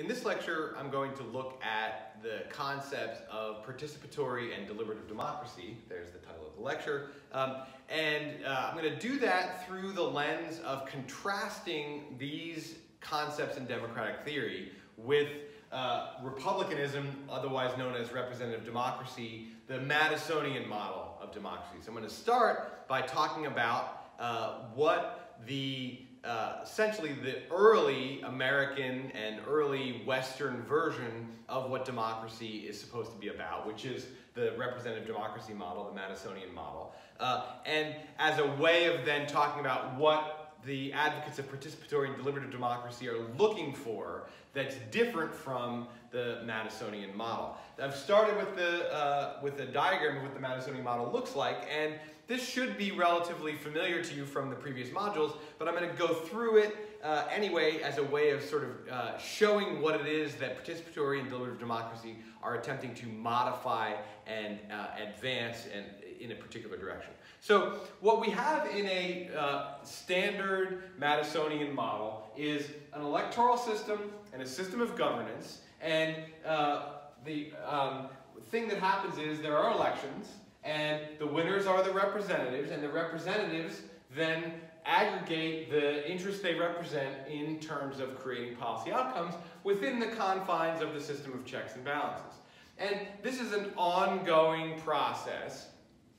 In this lecture, I'm going to look at the concepts of participatory and deliberative democracy. There's the title of the lecture. Um, and uh, I'm going to do that through the lens of contrasting these concepts in democratic theory with uh, republicanism, otherwise known as representative democracy, the Madisonian model of democracy. So I'm going to start by talking about uh, what the uh, essentially the early American and early Western version of what democracy is supposed to be about, which is the representative democracy model, the Madisonian model. Uh, and as a way of then talking about what the advocates of participatory and deliberative democracy are looking for that's different from the Madisonian model. I've started with the, uh, with the diagram of what the Madisonian model looks like, and this should be relatively familiar to you from the previous modules, but I'm going to go through it uh, anyway as a way of sort of uh, showing what it is that participatory and deliberative democracy are attempting to modify and uh, advance and in a particular direction. So what we have in a uh, standard Madisonian model is an electoral system and a system of governance, and uh, the um, thing that happens is there are elections, and the winners are the representatives, and the representatives then aggregate the interests they represent in terms of creating policy outcomes within the confines of the system of checks and balances. And this is an ongoing process.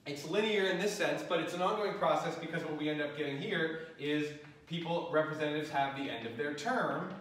It's linear in this sense, but it's an ongoing process because what we end up getting here is people, representatives have the end of their term,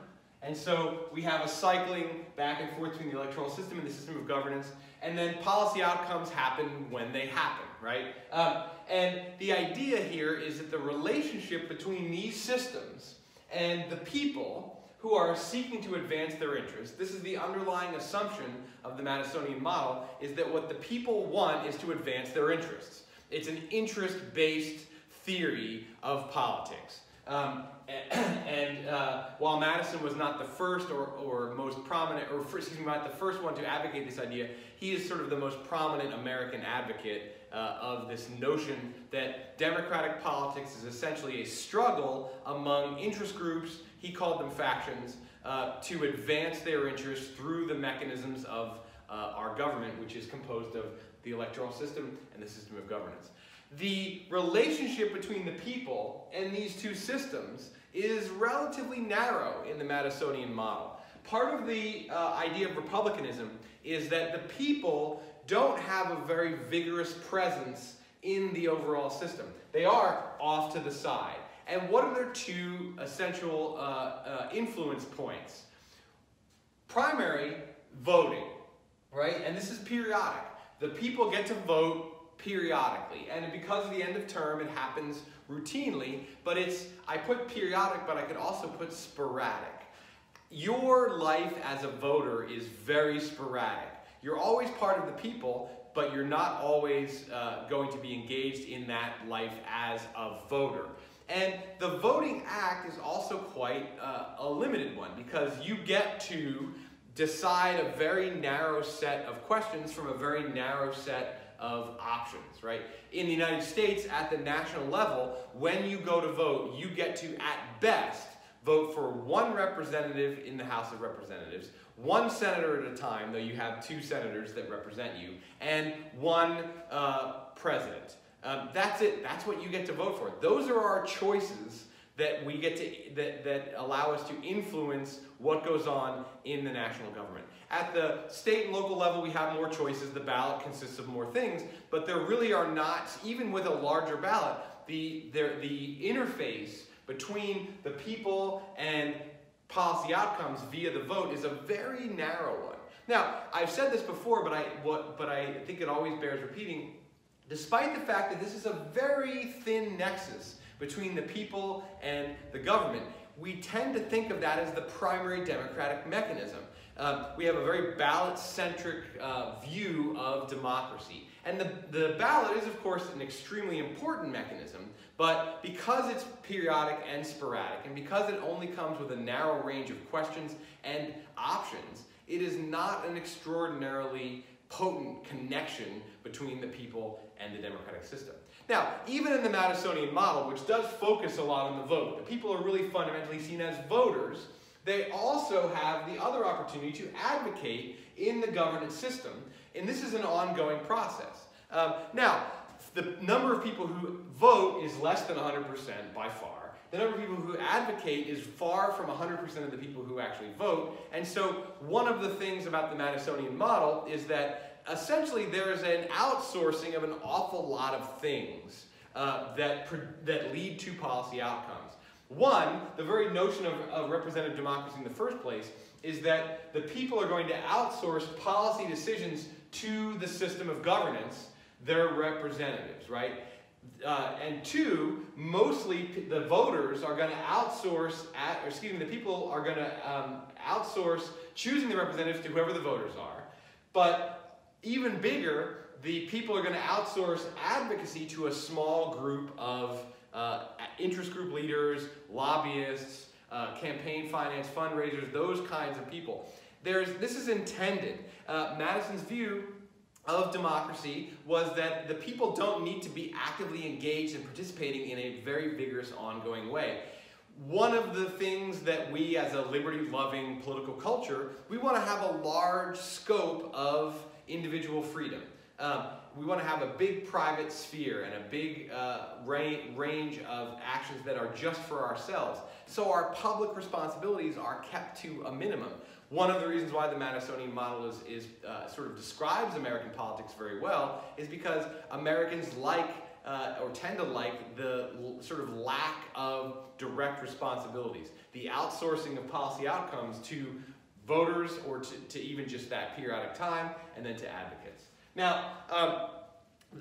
and so we have a cycling back and forth between the electoral system and the system of governance, and then policy outcomes happen when they happen, right? Um, and the idea here is that the relationship between these systems and the people who are seeking to advance their interests, this is the underlying assumption of the Madisonian model, is that what the people want is to advance their interests. It's an interest-based theory of politics. Um, and uh, while Madison was not the first or, or most prominent, or first, excuse me, not the first one to advocate this idea, he is sort of the most prominent American advocate uh, of this notion that democratic politics is essentially a struggle among interest groups, he called them factions, uh, to advance their interests through the mechanisms of uh, our government, which is composed of the electoral system and the system of governance. The relationship between the people and these two systems is relatively narrow in the Madisonian model. Part of the uh, idea of republicanism is that the people don't have a very vigorous presence in the overall system. They are off to the side. And what are their two essential uh, uh, influence points? Primary, voting, right? And this is periodic. The people get to vote periodically. And because of the end of term, it happens routinely, but it's, I put periodic, but I could also put sporadic. Your life as a voter is very sporadic. You're always part of the people, but you're not always uh, going to be engaged in that life as a voter. And the Voting Act is also quite uh, a limited one because you get to decide a very narrow set of questions from a very narrow set of options, right? In the United States, at the national level, when you go to vote, you get to, at best, vote for one representative in the House of Representatives, one senator at a time, though you have two senators that represent you, and one uh, president. Um, that's it. That's what you get to vote for. Those are our choices that we get to that, that allow us to influence what goes on in the national government. At the state and local level, we have more choices. The ballot consists of more things, but there really are not, even with a larger ballot, the, the interface between the people and policy outcomes via the vote is a very narrow one. Now, I've said this before, but I, what, but I think it always bears repeating. Despite the fact that this is a very thin nexus between the people and the government, we tend to think of that as the primary democratic mechanism. Um, we have a very ballot-centric uh, view of democracy. And the, the ballot is, of course, an extremely important mechanism, but because it's periodic and sporadic, and because it only comes with a narrow range of questions and options, it is not an extraordinarily potent connection between the people and the democratic system. Now, even in the Madisonian model, which does focus a lot on the vote, the people are really fundamentally seen as voters, they also have the other opportunity to advocate in the governance system, and this is an ongoing process. Um, now, the number of people who vote is less than 100% by far. The number of people who advocate is far from 100% of the people who actually vote. And so one of the things about the Madisonian model is that essentially there is an outsourcing of an awful lot of things uh, that, that lead to policy outcomes. One, the very notion of, of representative democracy in the first place is that the people are going to outsource policy decisions to the system of governance, their representatives, right? Uh, and two, mostly the voters are going to outsource, at, or excuse me, the people are going to um, outsource choosing the representatives to whoever the voters are. But even bigger, the people are going to outsource advocacy to a small group of uh, interest group leaders, lobbyists, uh, campaign finance, fundraisers, those kinds of people. There's, this is intended. Uh, Madison's view of democracy was that the people don't need to be actively engaged and participating in a very vigorous ongoing way. One of the things that we as a liberty-loving political culture, we want to have a large scope of individual freedom. Um, we want to have a big private sphere and a big uh, range of actions that are just for ourselves. So our public responsibilities are kept to a minimum. One of the reasons why the Madisonian model is, is uh, sort of describes American politics very well is because Americans like uh, or tend to like the sort of lack of direct responsibilities, the outsourcing of policy outcomes to voters or to, to even just that periodic time and then to advocates. Now, um,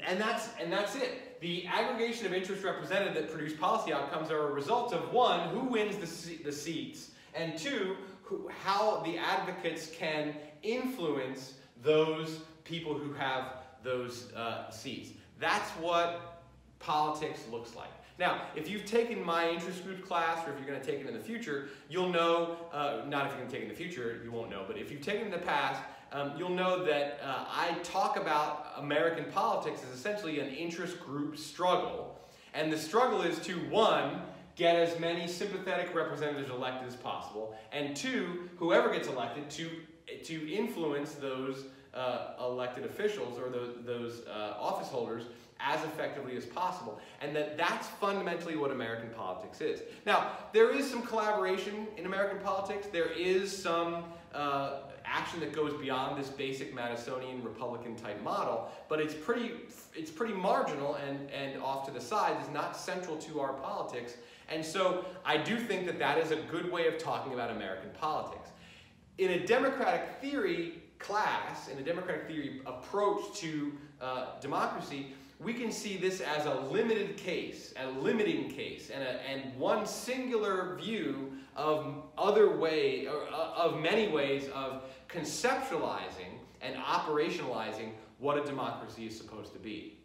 and that's and that's it. The aggregation of interest represented that produce policy outcomes are a result of one, who wins the, the seats, and two, who, how the advocates can influence those people who have those uh, seats. That's what politics looks like. Now, if you've taken my interest group class, or if you're going to take it in the future, you'll know, uh, not if you're going to take it in the future, you won't know, but if you've taken it in the past, um, you'll know that uh, I talk about American politics as essentially an interest group struggle. And the struggle is to, one, get as many sympathetic representatives elected as possible, and two, whoever gets elected, to, to influence those uh, elected officials or those, those uh, office holders as effectively as possible. And that that's fundamentally what American politics is. Now, there is some collaboration in American politics. There is some uh, action that goes beyond this basic Madisonian Republican type model, but it's pretty, it's pretty marginal and, and off to the side. It's not central to our politics. And so I do think that that is a good way of talking about American politics. In a democratic theory class, in a democratic theory approach to uh, democracy, we can see this as a limited case, a limiting case, and, a, and one singular view of other way, or, uh, of many ways of conceptualizing and operationalizing what a democracy is supposed to be.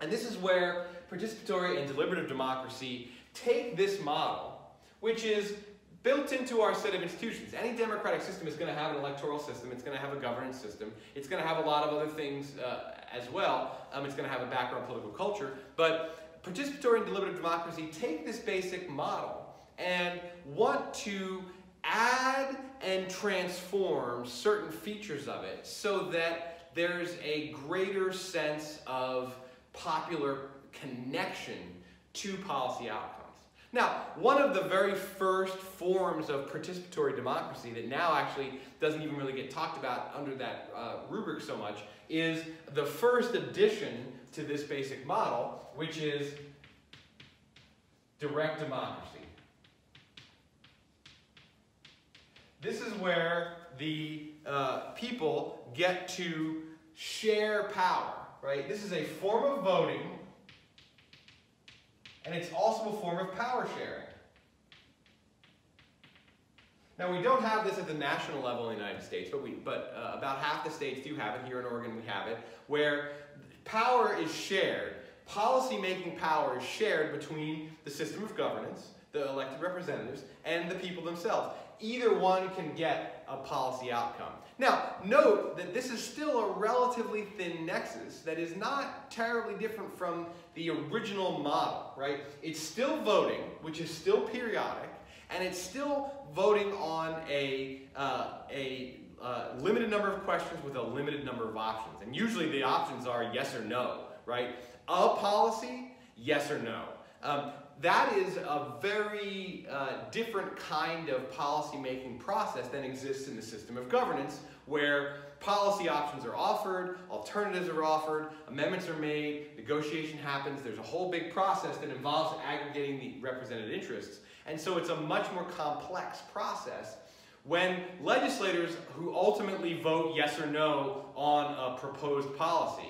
And this is where participatory and deliberative democracy take this model, which is built into our set of institutions. Any democratic system is going to have an electoral system, it's going to have a governance system, it's going to have a lot of other things uh, as well. Um, it's going to have a background political culture. But participatory and deliberative democracy take this basic model and want to add and transform certain features of it so that there's a greater sense of popular connection to policy outcomes. Now, one of the very first forms of participatory democracy that now actually doesn't even really get talked about under that uh, rubric so much is the first addition to this basic model, which is direct democracy. This is where the uh, people get to share power, right? This is a form of voting, and it's also a form of power sharing. Now, we don't have this at the national level in the United States, but, we, but uh, about half the states do have it. Here in Oregon, we have it, where power is shared. Policy-making power is shared between the system of governance, the elected representatives, and the people themselves. Either one can get a policy outcome. Now, note that this is still a relatively thin nexus that is not terribly different from the original model, right? It's still voting, which is still periodic, and it's still voting on a, uh, a uh, limited number of questions with a limited number of options. And usually the options are yes or no, right? A policy, yes or no. Um, that is a very uh, different kind of policy making process than exists in the system of governance where policy options are offered, alternatives are offered, amendments are made, negotiation happens. There's a whole big process that involves aggregating the represented interests. And so it's a much more complex process when legislators who ultimately vote yes or no on a proposed policy,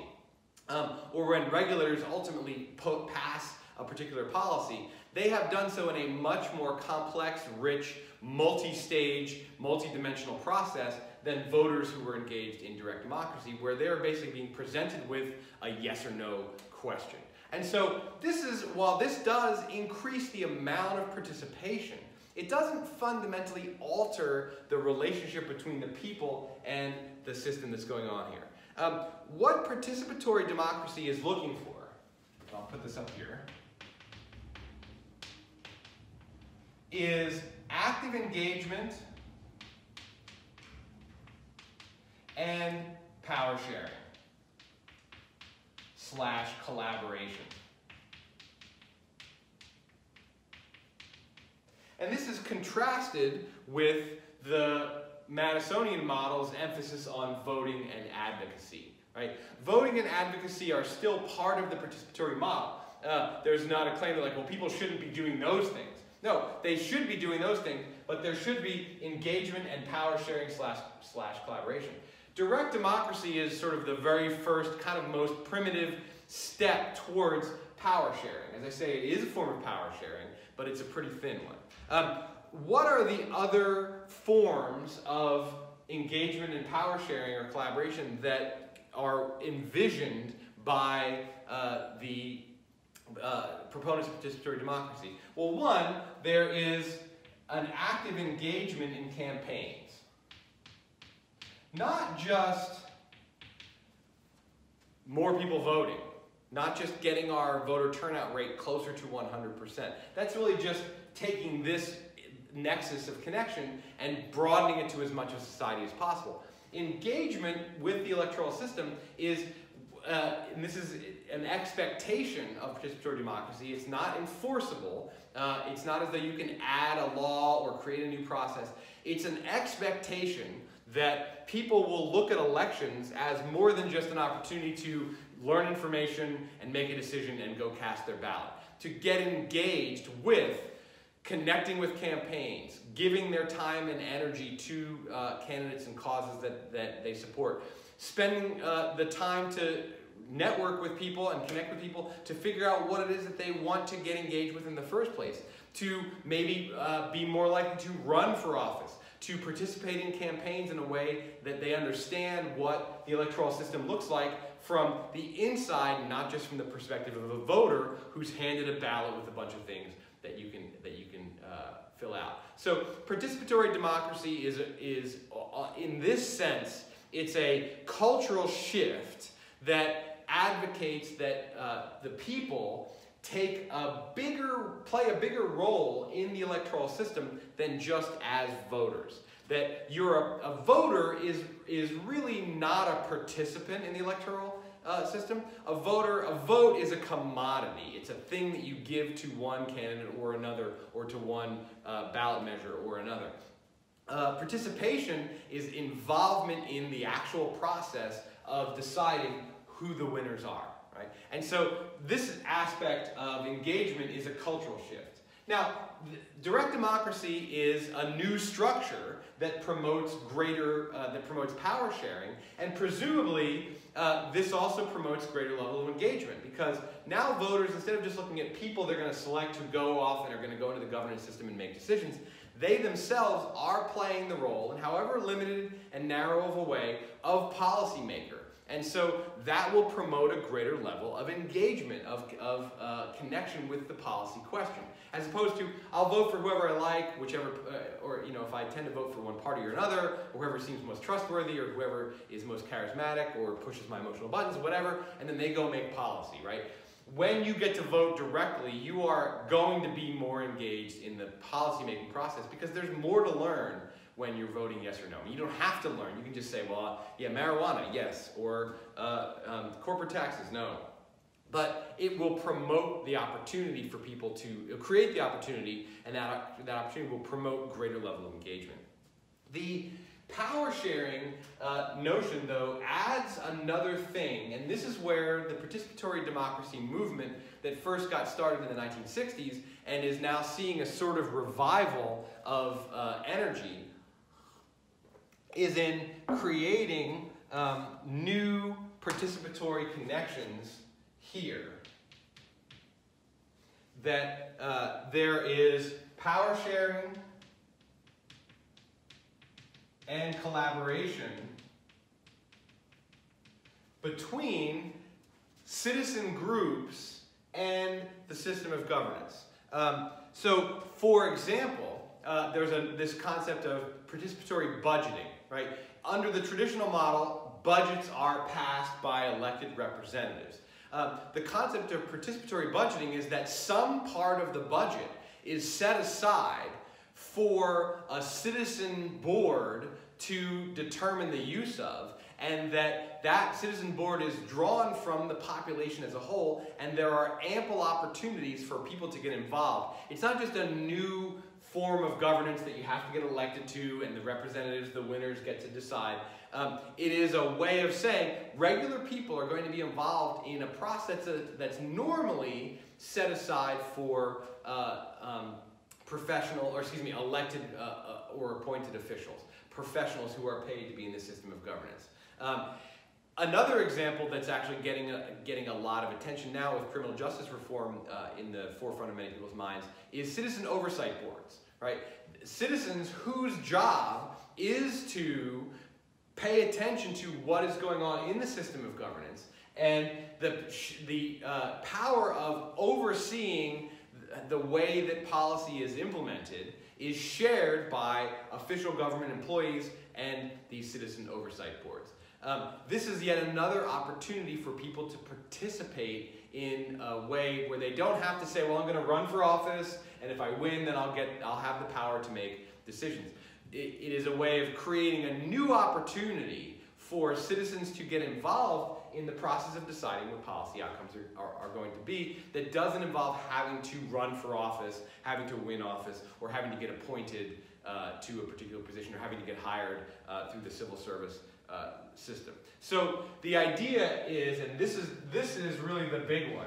um, or when regulators ultimately pass a particular policy, they have done so in a much more complex, rich, multi-stage, multi-dimensional process than voters who were engaged in direct democracy, where they're basically being presented with a yes or no question. And so this is, while this does increase the amount of participation, it doesn't fundamentally alter the relationship between the people and the system that's going on here. Um, what participatory democracy is looking for, I'll put this up here, is active engagement and power sharing slash collaboration. And this is contrasted with the Madisonian model's emphasis on voting and advocacy. Right? Voting and advocacy are still part of the participatory model. Uh, there's not a claim that like, well, people shouldn't be doing those things. No, they should be doing those things, but there should be engagement and power sharing slash, slash collaboration. Direct democracy is sort of the very first, kind of most primitive step towards power sharing. As I say, it is a form of power sharing, but it's a pretty thin one. Um, what are the other forms of engagement and power sharing or collaboration that are envisioned by uh, the uh, proponents of participatory democracy? Well, one, there is an active engagement in campaigns. Not just more people voting, not just getting our voter turnout rate closer to 100%. That's really just taking this nexus of connection and broadening it to as much of society as possible. Engagement with the electoral system is, uh, and this is an expectation of participatory democracy. It's not enforceable. Uh, it's not as though you can add a law or create a new process. It's an expectation that people will look at elections as more than just an opportunity to learn information and make a decision and go cast their ballot. To get engaged with connecting with campaigns, giving their time and energy to uh, candidates and causes that, that they support, spending uh, the time to network with people and connect with people to figure out what it is that they want to get engaged with in the first place, to maybe uh, be more likely to run for office, to participate in campaigns in a way that they understand what the electoral system looks like from the inside, not just from the perspective of a voter who's handed a ballot with a bunch of things that you can, that you can uh, fill out. So participatory democracy is, is uh, in this sense, it's a cultural shift that advocates that uh, the people take a bigger, play a bigger role in the electoral system than just as voters. That you're a, a voter is, is really not a participant in the electoral uh, system. A voter, a vote is a commodity. It's a thing that you give to one candidate or another, or to one uh, ballot measure or another. Uh, participation is involvement in the actual process of deciding who the winners are. Right? And so this aspect of engagement is a cultural shift. Now, direct democracy is a new structure that promotes greater, uh, that promotes power sharing, and presumably uh, this also promotes greater level of engagement because now voters, instead of just looking at people they're going to select who go off and are going to go into the governance system and make decisions, they themselves are playing the role, in however limited and narrow of a way, of policymaker. And so that will promote a greater level of engagement, of, of uh, connection with the policy question. As opposed to, I'll vote for whoever I like, whichever, uh, or you know, if I tend to vote for one party or another, or whoever seems most trustworthy, or whoever is most charismatic, or pushes my emotional buttons, whatever, and then they go make policy, right? When you get to vote directly, you are going to be more engaged in the policymaking process because there's more to learn when you're voting yes or no. I mean, you don't have to learn. You can just say, well, yeah, marijuana, yes, or uh, um, corporate taxes, no. But it will promote the opportunity for people to create the opportunity, and that, that opportunity will promote greater level of engagement. The power sharing uh, notion, though, adds another thing, and this is where the participatory democracy movement that first got started in the 1960s and is now seeing a sort of revival of uh, energy is in creating um, new participatory connections here. That uh, there is power sharing and collaboration between citizen groups and the system of governance. Um, so, for example, uh, there's a, this concept of participatory budgeting, right? Under the traditional model, budgets are passed by elected representatives. Um, the concept of participatory budgeting is that some part of the budget is set aside for a citizen board to determine the use of and that that citizen board is drawn from the population as a whole and there are ample opportunities for people to get involved. It's not just a new form of governance that you have to get elected to and the representatives, the winners, get to decide. Um, it is a way of saying regular people are going to be involved in a process that's normally set aside for uh, um, professional, or excuse me, elected uh, uh, or appointed officials, professionals who are paid to be in the system of governance. Um, Another example that's actually getting a, getting a lot of attention now with criminal justice reform uh, in the forefront of many people's minds is citizen oversight boards, right? Citizens whose job is to pay attention to what is going on in the system of governance and the, the uh, power of overseeing the way that policy is implemented is shared by official government employees and these citizen oversight boards. Um, this is yet another opportunity for people to participate in a way where they don't have to say, well, I'm going to run for office, and if I win, then I'll, get, I'll have the power to make decisions it, it is a way of creating a new opportunity for citizens to get involved in the process of deciding what policy outcomes are, are, are, going to be that doesn't involve having to run for office, having to win office, or having to get appointed uh, to a particular position, or having to get hired uh, through the civil service uh, system. So the idea is, and this is, this is really the big one,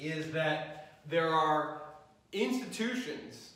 is that there are institutions,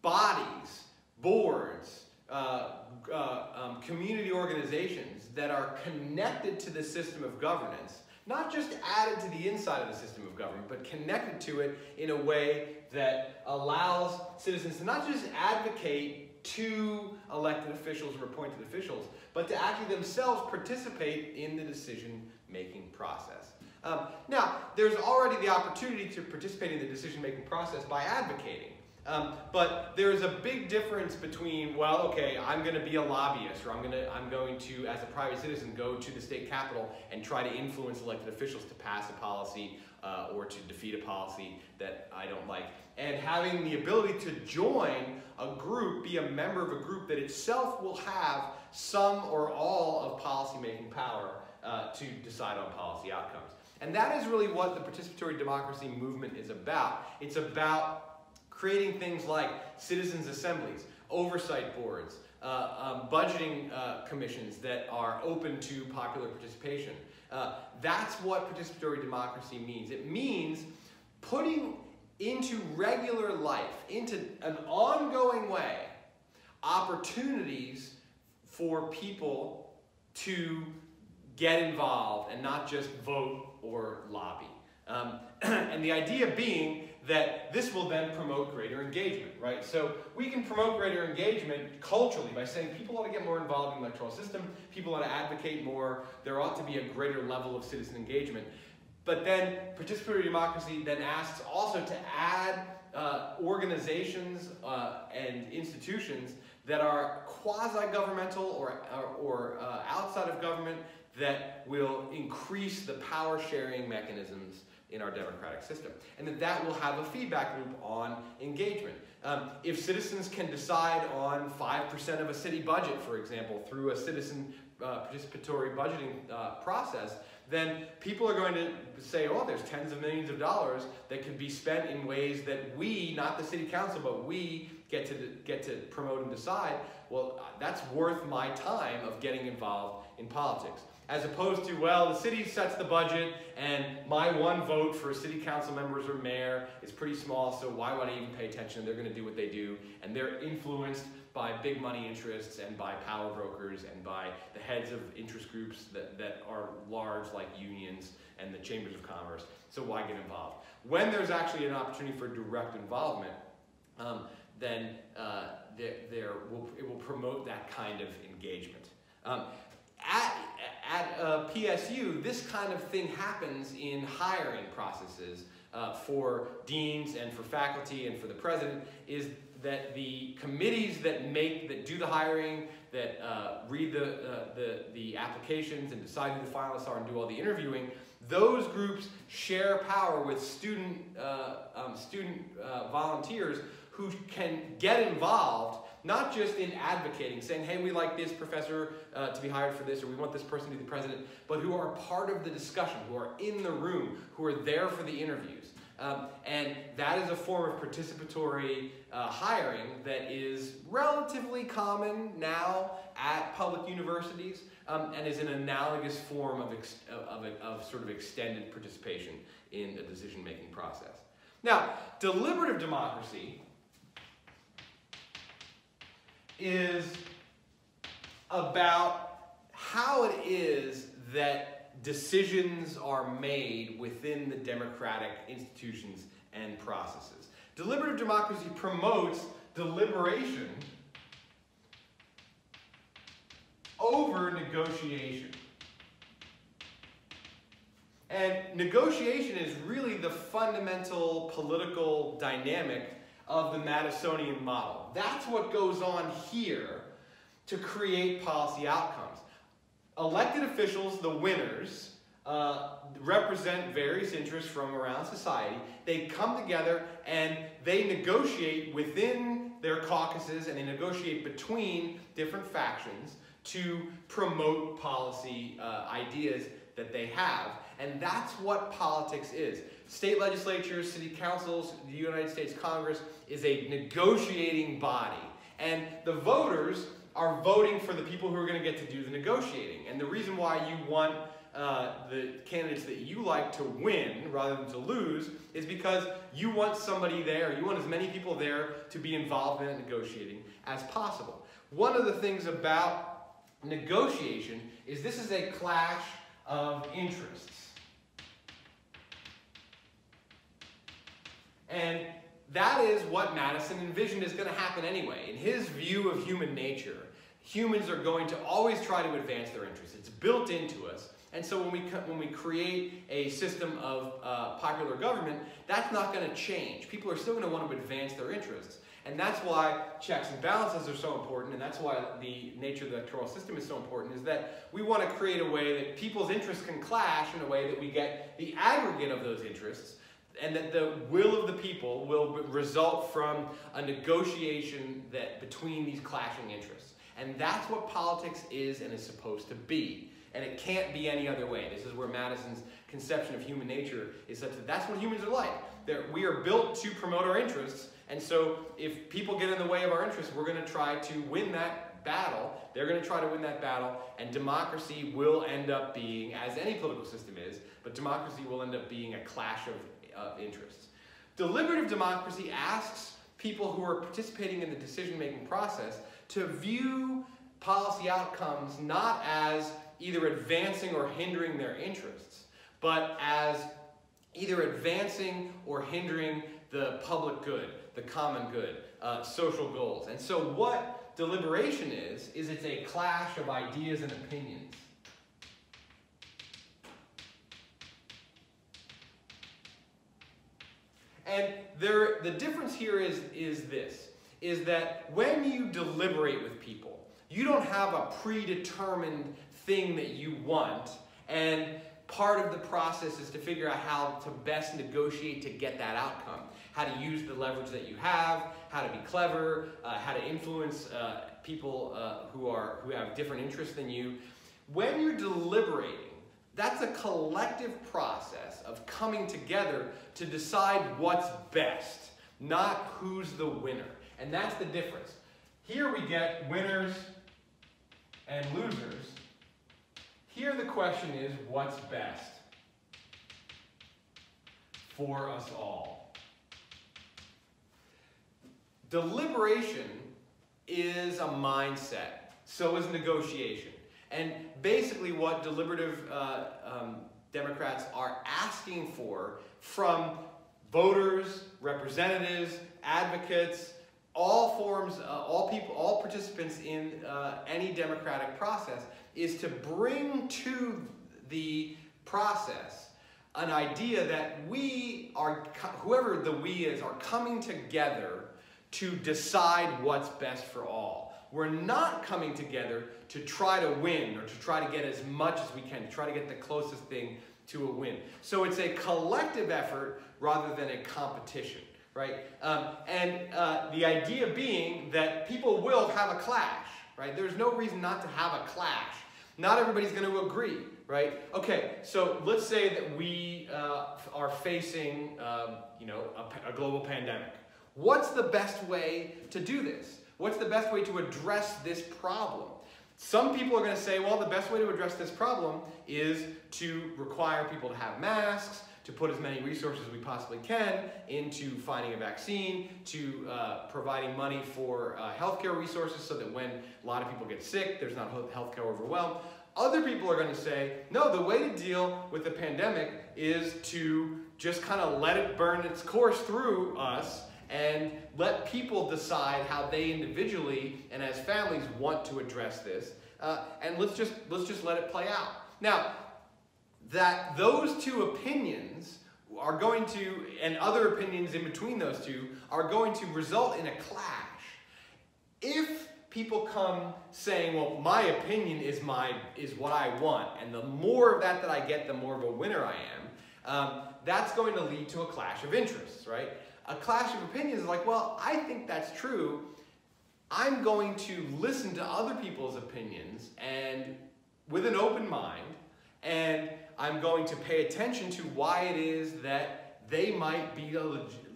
bodies, boards, uh, uh, um, community organizations that are connected to the system of governance, not just added to the inside of the system of government, but connected to it in a way that allows citizens to not just advocate to elected officials or appointed officials, but to actually themselves participate in the decision-making process. Um, now, there's already the opportunity to participate in the decision-making process by advocating. Um, but there's a big difference between, well, okay, I'm going to be a lobbyist, or I'm going to, I'm going to, as a private citizen, go to the state capitol and try to influence elected officials to pass a policy uh, or to defeat a policy that I don't like. And having the ability to join a group, be a member of a group that itself will have some or all of policymaking power uh, to decide on policy outcomes. And that is really what the participatory democracy movement is about. It's about creating things like citizens' assemblies, oversight boards, uh, um, budgeting uh, commissions that are open to popular participation. Uh, that's what participatory democracy means. It means putting into regular life, into an ongoing way, opportunities for people to get involved and not just vote or lobby. Um, and the idea being that this will then promote greater engagement, right? So we can promote greater engagement culturally by saying people ought to get more involved in the electoral system, people ought to advocate more, there ought to be a greater level of citizen engagement. But then participatory democracy then asks also to add uh, organizations uh, and institutions that are quasi-governmental or, or, or uh, outside of government that will increase the power sharing mechanisms in our democratic system. And that that will have a feedback loop on engagement. Um, if citizens can decide on 5% of a city budget, for example, through a citizen uh, participatory budgeting uh, process, then people are going to say, oh, there's tens of millions of dollars that could be spent in ways that we, not the city council, but we get to, get to promote and decide. Well, that's worth my time of getting involved in politics. As opposed to, well, the city sets the budget and my one vote for city council members or mayor is pretty small, so why would I even pay attention? They're going to do what they do, and they're influenced by big money interests and by power brokers and by the heads of interest groups that, that are large like unions and the chambers of commerce. So why get involved? When there's actually an opportunity for direct involvement, um, then uh, there, there will, it will promote that kind of engagement. Um, at uh, PSU, this kind of thing happens in hiring processes uh, for deans and for faculty and for the president is that the committees that make, that do the hiring, that uh, read the, uh, the, the applications and decide who the finalists are and do all the interviewing, those groups share power with student, uh, um, student uh, volunteers who can get involved not just in advocating, saying, hey, we like this professor uh, to be hired for this, or we want this person to be the president, but who are part of the discussion, who are in the room, who are there for the interviews. Um, and that is a form of participatory uh, hiring that is relatively common now at public universities um, and is an analogous form of, of, of sort of extended participation in a decision-making process. Now, deliberative democracy is about how it is that decisions are made within the democratic institutions and processes. Deliberative democracy promotes deliberation over negotiation. And negotiation is really the fundamental political dynamic of the Madisonian model. That's what goes on here to create policy outcomes elected officials, the winners, uh, represent various interests from around society. They come together and they negotiate within their caucuses and they negotiate between different factions to promote policy uh, ideas that they have. And that's what politics is. State legislatures, city councils, the United States Congress is a negotiating body. And the voters are voting for the people who are going to get to do the negotiating. And the reason why you want uh, the candidates that you like to win rather than to lose is because you want somebody there, you want as many people there to be involved in that negotiating as possible. One of the things about negotiation is this is a clash of interests. And that is what Madison envisioned is going to happen anyway. In his view of human nature, humans are going to always try to advance their interests. It's built into us. And so when we, when we create a system of uh, popular government, that's not going to change. People are still going to want to advance their interests. And that's why checks and balances are so important, and that's why the nature of the electoral system is so important, is that we want to create a way that people's interests can clash in a way that we get the aggregate of those interests and that the will of the people will result from a negotiation that between these clashing interests. And that's what politics is and is supposed to be. And it can't be any other way. This is where Madison's conception of human nature is such that that's what humans are like. They're, we are built to promote our interests, and so if people get in the way of our interests, we're going to try to win that battle. They're going to try to win that battle, and democracy will end up being, as any political system is, but democracy will end up being a clash of of interests. Deliberative democracy asks people who are participating in the decision-making process to view policy outcomes not as either advancing or hindering their interests, but as either advancing or hindering the public good, the common good, uh, social goals. And so what deliberation is, is it's a clash of ideas and opinions. And there, the difference here is, is this, is that when you deliberate with people, you don't have a predetermined thing that you want, and part of the process is to figure out how to best negotiate to get that outcome. How to use the leverage that you have, how to be clever, uh, how to influence uh, people uh, who, are, who have different interests than you. When you're deliberating, that's a collective process of coming together to decide what's best, not who's the winner. And that's the difference. Here we get winners and losers. Here the question is, what's best for us all? Deliberation is a mindset. So is negotiation. And basically what deliberative uh, um, Democrats are asking for from voters, representatives, advocates, all forms, uh, all people, all participants in uh, any democratic process is to bring to the process an idea that we are, whoever the we is, are coming together to decide what's best for all. We're not coming together to try to win or to try to get as much as we can, to try to get the closest thing to a win. So it's a collective effort rather than a competition right? Um, and uh, the idea being that people will have a clash, right? There's no reason not to have a clash. Not everybody's going to agree, right? Okay, so let's say that we uh, are facing, um, you know, a, a global pandemic. What's the best way to do this? What's the best way to address this problem? Some people are going to say, well, the best way to address this problem is to require people to have masks, to put as many resources as we possibly can into finding a vaccine, to uh, providing money for uh, healthcare resources so that when a lot of people get sick, there's not healthcare overwhelm. Other people are going to say, no, the way to deal with the pandemic is to just kind of let it burn its course through us and let people decide how they individually and as families want to address this. Uh, and let's just, let's just let it play out. Now, that those two opinions are going to, and other opinions in between those two, are going to result in a clash. If people come saying, well, my opinion is, my, is what I want, and the more of that that I get, the more of a winner I am, um, that's going to lead to a clash of interests, right? A clash of opinions is like, well, I think that's true. I'm going to listen to other people's opinions and with an open mind, and I'm going to pay attention to why it is that they might be a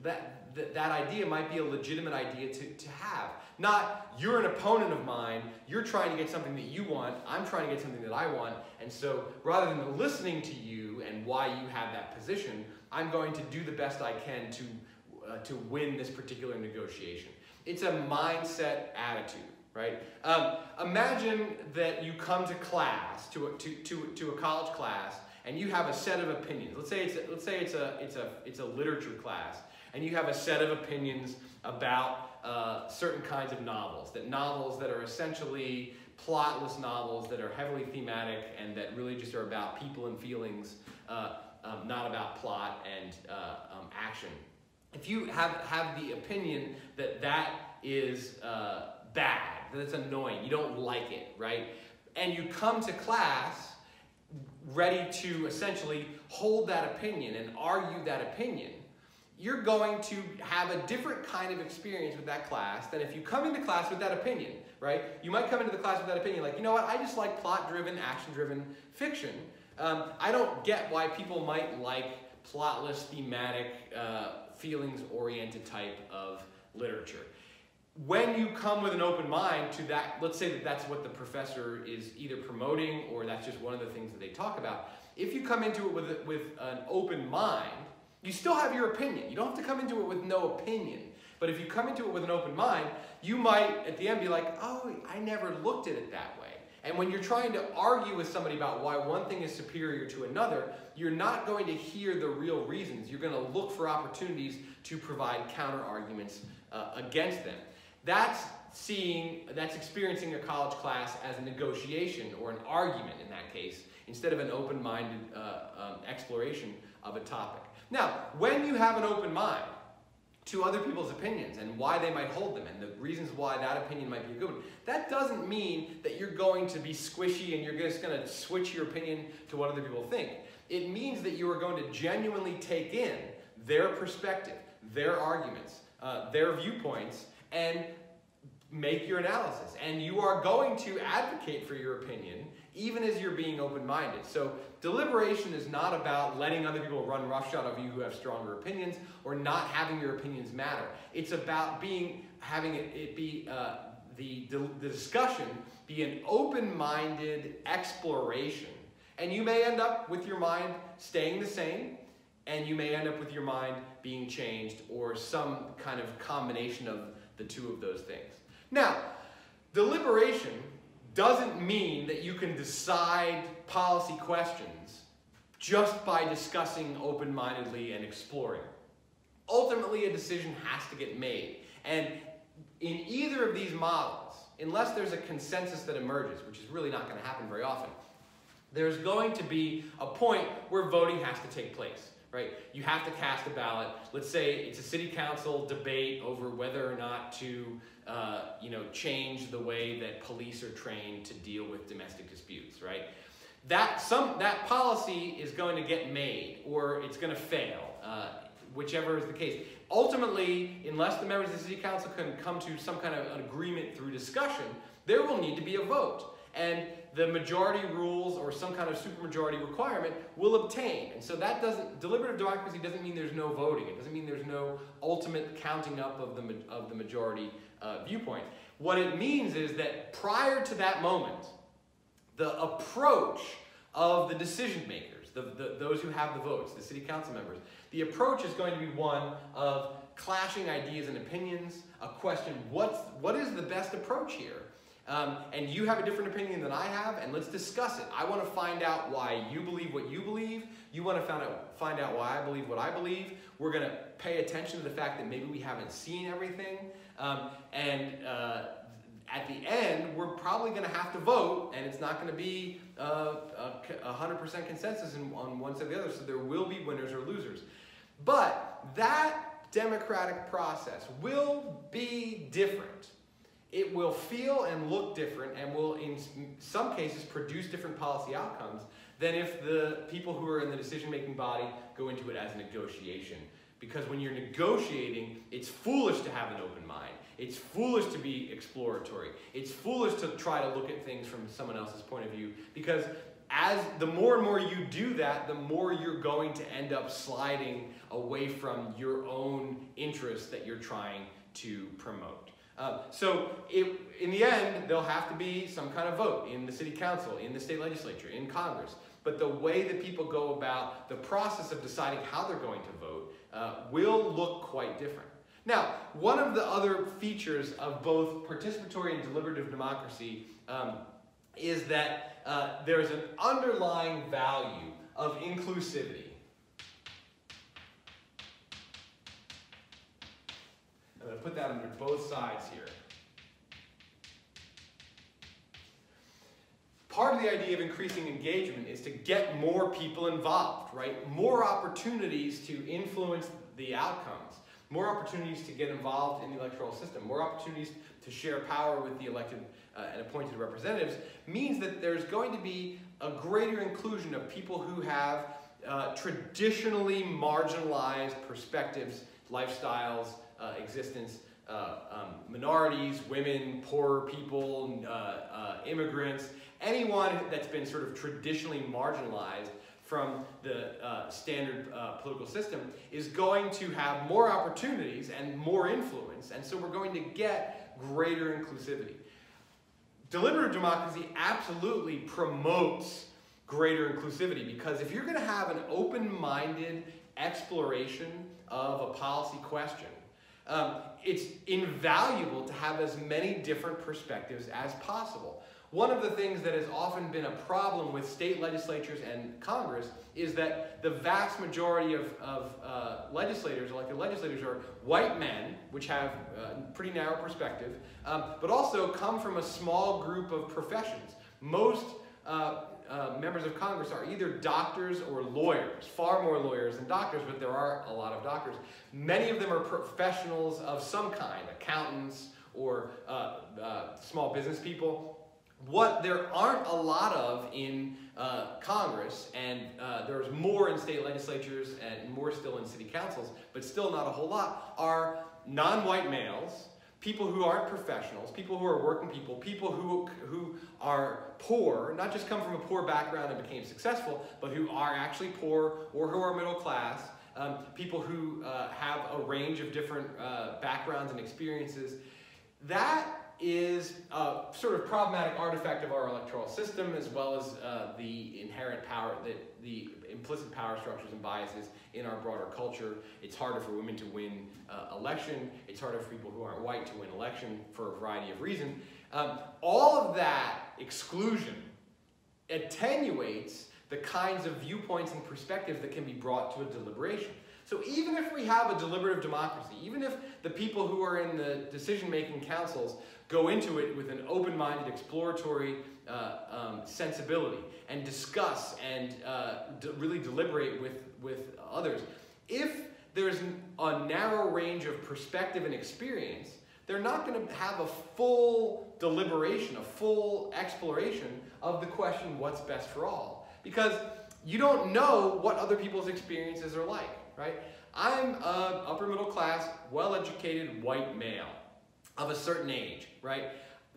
that, that that idea might be a legitimate idea to, to have. Not you're an opponent of mine, you're trying to get something that you want, I'm trying to get something that I want, and so rather than listening to you and why you have that position, I'm going to do the best I can to uh, to win this particular negotiation. It's a mindset attitude right? Um, imagine that you come to class, to a, to, to, to a college class, and you have a set of opinions. Let's say it's a, let's say it's a it's a it's a literature class, and you have a set of opinions about uh, certain kinds of novels. That novels that are essentially plotless novels that are heavily thematic and that really just are about people and feelings, uh, um, not about plot and uh, um, action. If you have have the opinion that that is uh, bad, that it's annoying, you don't like it, right? And you come to class ready to essentially hold that opinion and argue that opinion, you're going to have a different kind of experience with that class than if you come into class with that opinion, right? You might come into the class with that opinion like, you know what, I just like plot-driven, action-driven fiction. Um, I don't get why people might like plotless, thematic, uh, feelings-oriented type of literature when you come with an open mind to that, let's say that that's what the professor is either promoting or that's just one of the things that they talk about. If you come into it with, with an open mind, you still have your opinion. You don't have to come into it with no opinion. But if you come into it with an open mind, you might at the end be like, oh, I never looked at it that way. And when you're trying to argue with somebody about why one thing is superior to another, you're not going to hear the real reasons. You're going to look for opportunities to provide counter arguments uh, against them. That's seeing, that's experiencing a college class as a negotiation or an argument in that case, instead of an open-minded uh, um, exploration of a topic. Now, when you have an open mind, to other people's opinions and why they might hold them and the reasons why that opinion might be a good one. That doesn't mean that you're going to be squishy and you're just going to switch your opinion to what other people think. It means that you are going to genuinely take in their perspective, their arguments, uh, their viewpoints, and make your analysis. And you are going to advocate for your opinion even as you're being open-minded. So deliberation is not about letting other people run roughshod of you who have stronger opinions or not having your opinions matter. It's about being having it, it be uh, the, the discussion be an open-minded exploration. And you may end up with your mind staying the same, and you may end up with your mind being changed or some kind of combination of the two of those things. Now, deliberation doesn't mean that you can decide policy questions just by discussing open-mindedly and exploring. Ultimately, a decision has to get made. And in either of these models, unless there's a consensus that emerges, which is really not going to happen very often, there's going to be a point where voting has to take place right? You have to cast a ballot. Let's say it's a city council debate over whether or not to, uh, you know, change the way that police are trained to deal with domestic disputes, right? That, some, that policy is going to get made or it's going to fail, uh, whichever is the case. Ultimately, unless the members of the city council can come to some kind of an agreement through discussion, there will need to be a vote. And the majority rules or some kind of supermajority requirement will obtain. And so that doesn't, deliberative democracy doesn't mean there's no voting. It doesn't mean there's no ultimate counting up of the, of the majority uh, viewpoint. What it means is that prior to that moment, the approach of the decision makers, the, the, those who have the votes, the city council members, the approach is going to be one of clashing ideas and opinions, a question, what's, what is the best approach here? Um, and you have a different opinion than I have, and let's discuss it. I want to find out why you believe what you believe. You want to find out, find out why I believe what I believe. We're going to pay attention to the fact that maybe we haven't seen everything. Um, and uh, at the end, we're probably going to have to vote, and it's not going to be a 100% consensus in, on one side or the other, so there will be winners or losers. But that democratic process will be different it will feel and look different and will, in some cases, produce different policy outcomes than if the people who are in the decision-making body go into it as a negotiation. Because when you're negotiating, it's foolish to have an open mind. It's foolish to be exploratory. It's foolish to try to look at things from someone else's point of view because as the more and more you do that, the more you're going to end up sliding away from your own interests that you're trying to promote. Um, so it, in the end, there'll have to be some kind of vote in the city council, in the state legislature, in Congress. But the way that people go about the process of deciding how they're going to vote uh, will look quite different. Now, one of the other features of both participatory and deliberative democracy um, is that uh, there's an underlying value of inclusivity. Put that under both sides here. Part of the idea of increasing engagement is to get more people involved, right? More opportunities to influence the outcomes, more opportunities to get involved in the electoral system, more opportunities to share power with the elected uh, and appointed representatives means that there's going to be a greater inclusion of people who have uh, traditionally marginalized perspectives, lifestyles, uh, existence, uh, um, minorities, women, poor people, uh, uh, immigrants, anyone that's been sort of traditionally marginalized from the uh, standard uh, political system is going to have more opportunities and more influence, and so we're going to get greater inclusivity. Deliberative democracy absolutely promotes greater inclusivity because if you're going to have an open-minded exploration of a policy question, um, it's invaluable to have as many different perspectives as possible. One of the things that has often been a problem with state legislatures and Congress is that the vast majority of, of uh, legislators, elected legislators, are white men, which have a uh, pretty narrow perspective, um, but also come from a small group of professions. Most uh, uh, members of Congress are either doctors or lawyers, far more lawyers than doctors, but there are a lot of doctors. Many of them are professionals of some kind, accountants or uh, uh, small business people. What there aren't a lot of in uh, Congress, and uh, there's more in state legislatures and more still in city councils, but still not a whole lot, are non-white males, people who aren't professionals, people who are working people, people who, who are poor, not just come from a poor background and became successful, but who are actually poor or who are middle class, um, people who uh, have a range of different uh, backgrounds and experiences. That is a sort of problematic artifact of our electoral system as well as uh, the inherent power, the, the implicit power structures and biases in our broader culture. It's harder for women to win uh, election. It's harder for people who aren't white to win election for a variety of reasons. Um, all of that exclusion attenuates the kinds of viewpoints and perspectives that can be brought to a deliberation. So even if we have a deliberative democracy, even if the people who are in the decision-making councils go into it with an open-minded, exploratory uh, um, sensibility and discuss and uh, really deliberate with, with others. If there's a narrow range of perspective and experience, they're not going to have a full deliberation, a full exploration of the question, what's best for all? Because you don't know what other people's experiences are like, right? I'm an upper middle class, well-educated white male of a certain age, right?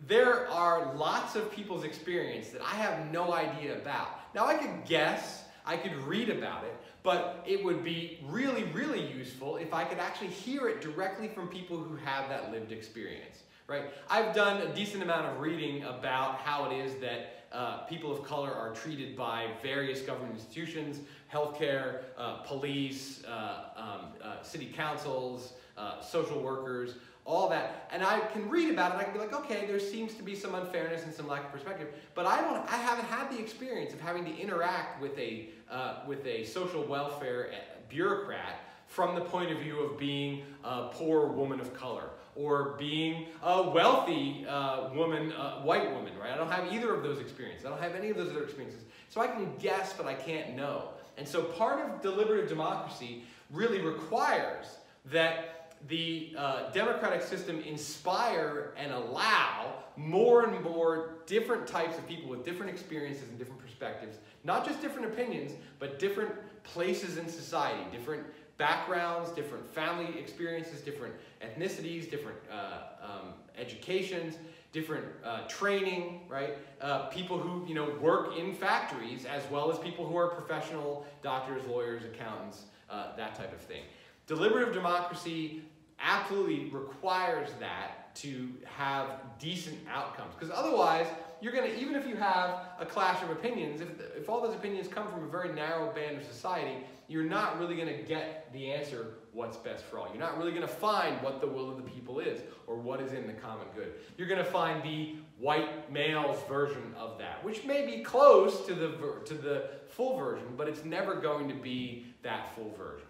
There are lots of people's experience that I have no idea about. Now I could guess, I could read about it, but it would be really, really useful if I could actually hear it directly from people who have that lived experience, right? I've done a decent amount of reading about how it is that uh, people of color are treated by various government institutions, healthcare, uh, police, uh, um, uh, city councils, uh, social workers, all that. And I can read about it I can be like, okay, there seems to be some unfairness and some lack of perspective. But I don't I haven't had the experience of having to interact with a uh, with a social welfare bureaucrat from the point of view of being a poor woman of color or being a wealthy uh, woman, uh, white woman, right? I don't have either of those experiences. I don't have any of those other experiences. So I can guess, but I can't know. And so part of deliberative democracy really requires that the uh, democratic system inspire and allow more and more different types of people with different experiences and different perspectives, not just different opinions, but different places in society, different backgrounds, different family experiences, different ethnicities, different uh, um, educations, different uh, training, right? Uh, people who you know work in factories as well as people who are professional doctors, lawyers, accountants, uh, that type of thing. Deliberative democracy absolutely requires that to have decent outcomes. Because otherwise, you're going to, even if you have a clash of opinions, if, if all those opinions come from a very narrow band of society, you're not really going to get the answer, what's best for all. You're not really going to find what the will of the people is or what is in the common good. You're going to find the white male's version of that, which may be close to the, to the full version, but it's never going to be that full version.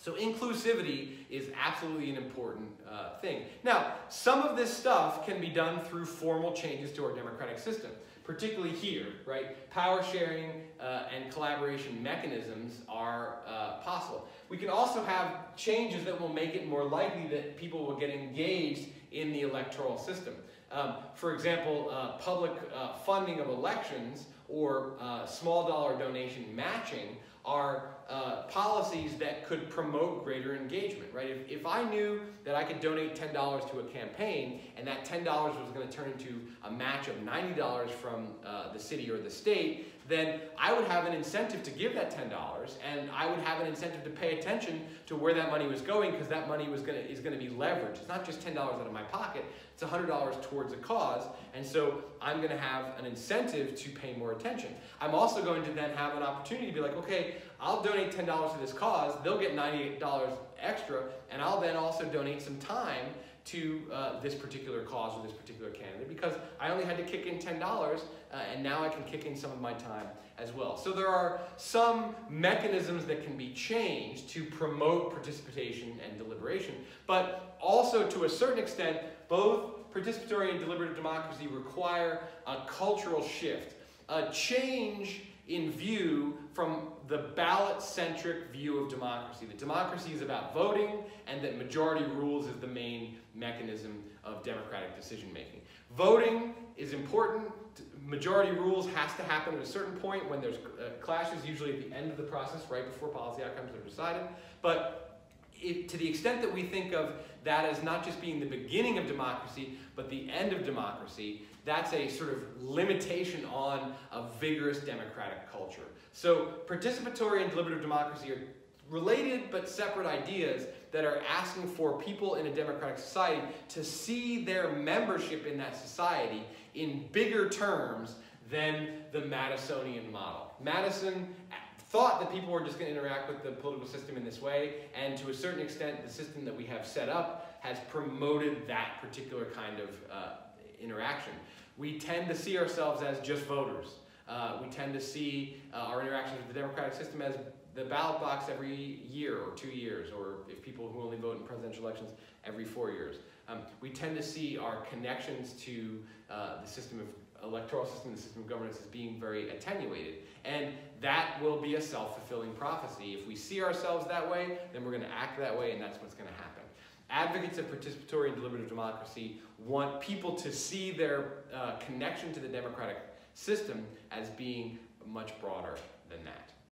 So inclusivity is absolutely an important uh, thing. Now, some of this stuff can be done through formal changes to our democratic system, particularly here, right? Power sharing uh, and collaboration mechanisms are uh, possible. We can also have changes that will make it more likely that people will get engaged in the electoral system. Um, for example, uh, public uh, funding of elections or uh, small dollar donation matching are uh, policies that could promote greater engagement, right? If, if I knew that I could donate $10 to a campaign and that $10 was going to turn into a match of $90 from uh, the city or the state, then I would have an incentive to give that $10 and I would have an incentive to pay attention to where that money was going because that money was gonna, is going to be leveraged. It's not just $10 out of my pocket, it's $100 towards a cause and so I'm going to have an incentive to pay more attention. I'm also going to then have an opportunity to be like, okay, I'll donate $10 to this cause, they'll get $98 extra, and I'll then also donate some time to uh, this particular cause or this particular candidate because I only had to kick in $10 uh, and now I can kick in some of my time as well. So there are some mechanisms that can be changed to promote participation and deliberation, but also to a certain extent, both participatory and deliberative democracy require a cultural shift a change in view from the ballot centric view of democracy. That democracy is about voting and that majority rules is the main mechanism of democratic decision making. Voting is important. Majority rules has to happen at a certain point when there's uh, clashes, usually at the end of the process, right before policy outcomes are decided. But it, to the extent that we think of that as not just being the beginning of democracy, but the end of democracy, that's a sort of limitation on a vigorous democratic culture. So participatory and deliberative democracy are related but separate ideas that are asking for people in a democratic society to see their membership in that society in bigger terms than the Madisonian model. Madison thought that people were just going to interact with the political system in this way, and to a certain extent, the system that we have set up has promoted that particular kind of uh, interaction. We tend to see ourselves as just voters. Uh, we tend to see uh, our interactions with the democratic system as the ballot box every year or two years, or if people who only vote in presidential elections every four years. Um, we tend to see our connections to uh, the system of electoral system, the system of governance as being very attenuated. And that will be a self-fulfilling prophecy. If we see ourselves that way, then we're going to act that way, and that's what's going to happen. Advocates of participatory and deliberative democracy want people to see their uh, connection to the democratic system as being much broader